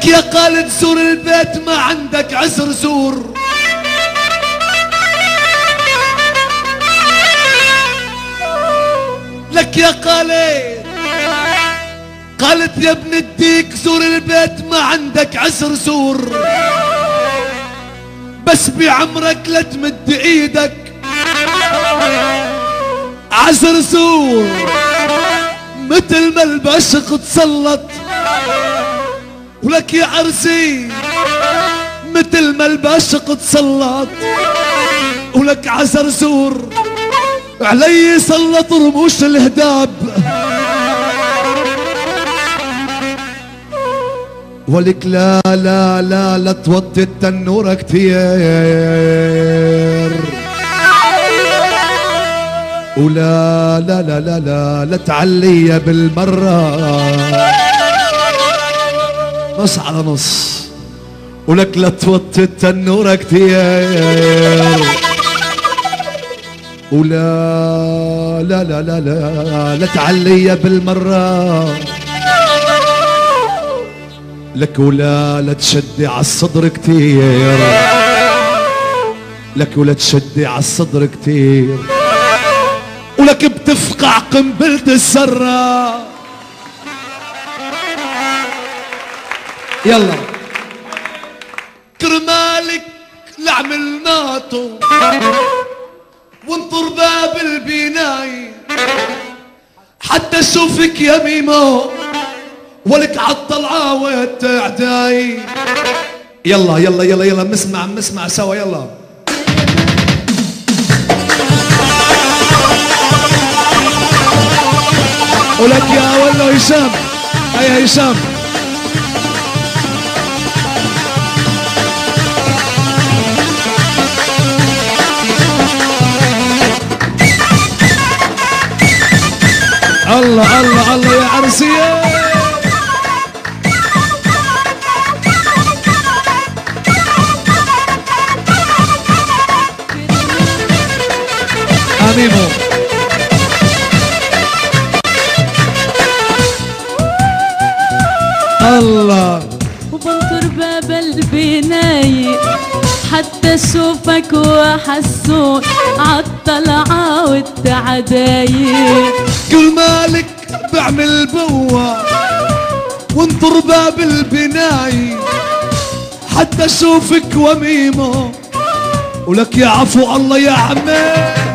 لك يا قالد زور البيت ما عندك عذر زور. لك يا قالد قالت يا ابن الديك زور البيت ما عندك عذر زور. بس بعمرك لا تمد إيدك. عذر زور. مثل ما البشق تسلط. ولك يا عرسي. مثل ما البشق تسلط ولك عزر زور. علي سلط رموش الهداب. ولك لا لا لا لا توطي التنورة كتير ولا لا لا لا لا لا تعلي بالمرة. نص على نص. ولك لا توطي التنورة كتير. ولا لا لا لا لا لا تعلي بالمرة. لك ولا لا تشدي على الصدر كتير. لك ولا تشدي على الصدر كتير. ولك بتفقع قنبلة السرة يلا. كرمالك لعمل ناطو وانطر باب البناي. حتى اشوفك يا ميمو ولك عالطلعة والتعداي يلا يلا يلا يلا مسمع مسمع سوا يلا. ولك يا ولا هشام هيا هشام. الله الله الله يا عرسية. أميمو الله. وبنطر باب البناية حتى أشوفك وحسون عالطلعة والتعداية كل مالك بعمل بوا وانطر باب البناي. حتى أشوفك وميمو ولك يا عفو الله يا عمي.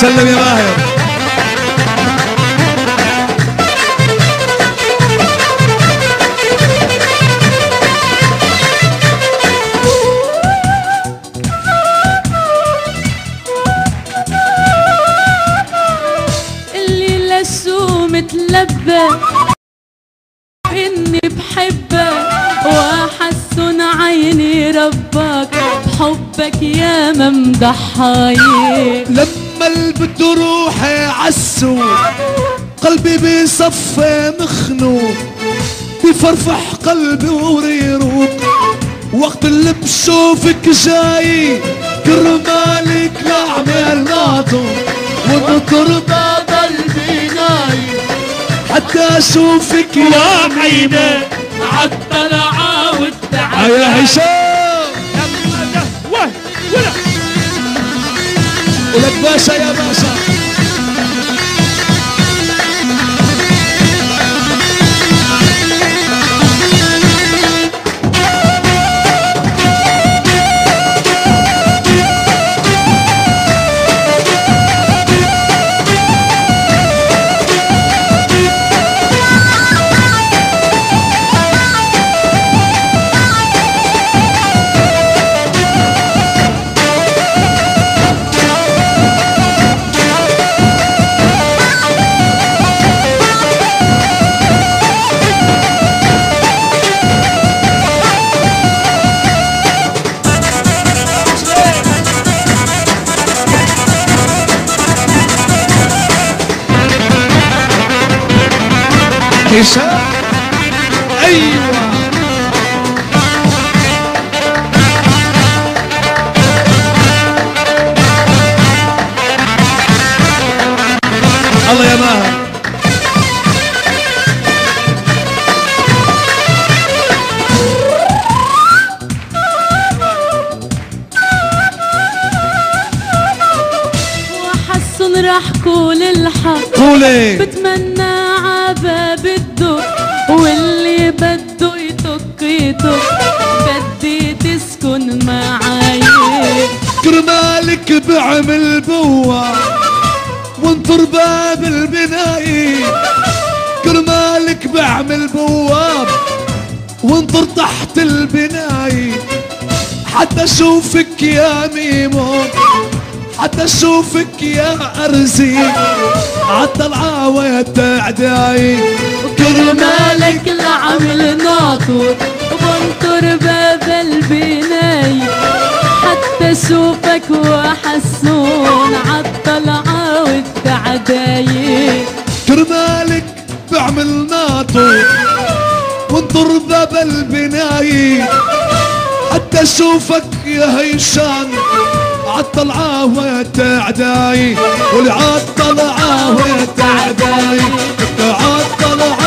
سلم يا ماهر. اللي لسه متلبى إني بحبك وأحسن عيني ربك بحبك يا ممدحاي لما البت روحي قلبي بيصفى مخنوق بفرفح قلبي وريروق وقت اللي بشوفك جاي كرمالك نعمل ناطر ونطر باب قلبي نايم حتى أشوفك يا عيني عالطلعة يا والتعب هشام! ولك باشا يا باشا. هشام أيوه. الله يا ماهر. وحسن راح كل الحق. قولي. بتمنى الدق واللي بده يطق يطق بدي تسكن معاي. كرمالك بعمل بوا وانطر باب البناي كرمالك بعمل بواب وانطر تحت البناي حتى أشوفك يا ميمو حتى أشوفك يا أرزي. عالطلعة وتعداي كرمالك العمل ناطر وبنطر باب البناي. حتى أشوفك وحسون عالطلعة والتعداي. كرمالك بعمل ناطر وانطر باب البناي. حتى أشوفك يا هيشان. عالطلعة وتعداي والعالطلعة وتعداي عالطلعة